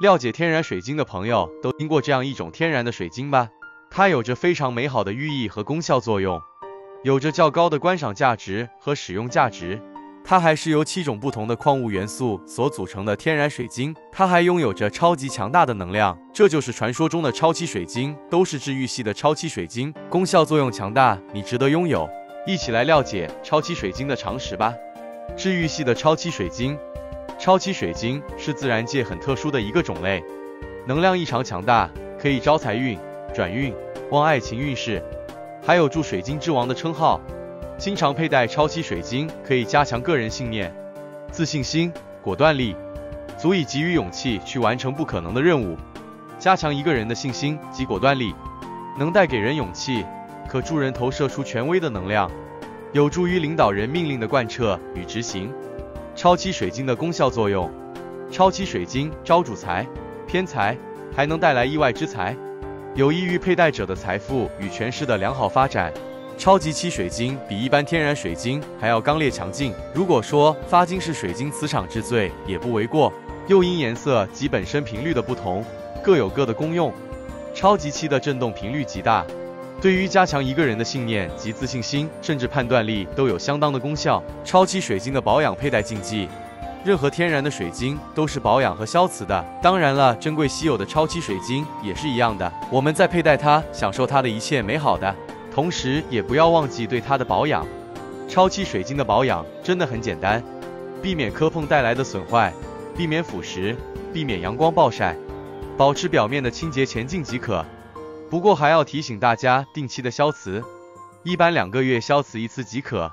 了解天然水晶的朋友都听过这样一种天然的水晶吧？它有着非常美好的寓意和功效作用，有着较高的观赏价值和使用价值。它还是由七种不同的矿物元素所组成的天然水晶，它还拥有着超级强大的能量，这就是传说中的超期水晶，都是治愈系的超期水晶，功效作用强大，你值得拥有。一起来了解超期水晶的常识吧。治愈系的超期水晶，超期水晶是自然界很特殊的一个种类，能量异常强大，可以招财运、转运、旺爱情运势，还有助水晶之王的称号。经常佩戴超期水晶可以加强个人信念、自信心、果断力，足以给予勇气去完成不可能的任务，加强一个人的信心及果断力，能带给人勇气，可助人投射出权威的能量，有助于领导人命令的贯彻与执行。超期水晶的功效作用：超期水晶招主财、偏财，还能带来意外之财，有益于佩戴者的财富与权势的良好发展。超级期水晶比一般天然水晶还要刚烈强劲。如果说发晶是水晶磁场之最，也不为过。又因颜色及本身频率的不同，各有各的功用。超级期的振动频率极大，对于加强一个人的信念及自信心，甚至判断力都有相当的功效。超期水晶的保养佩戴禁忌：任何天然的水晶都是保养和消磁的。当然了，珍贵稀有的超期水晶也是一样的。我们在佩戴它，享受它的一切美好的。同时，也不要忘记对它的保养。超期水晶的保养真的很简单，避免磕碰带来的损坏，避免腐蚀，避免阳光暴晒，保持表面的清洁前进即可。不过还要提醒大家，定期的消磁，一般两个月消磁一次即可。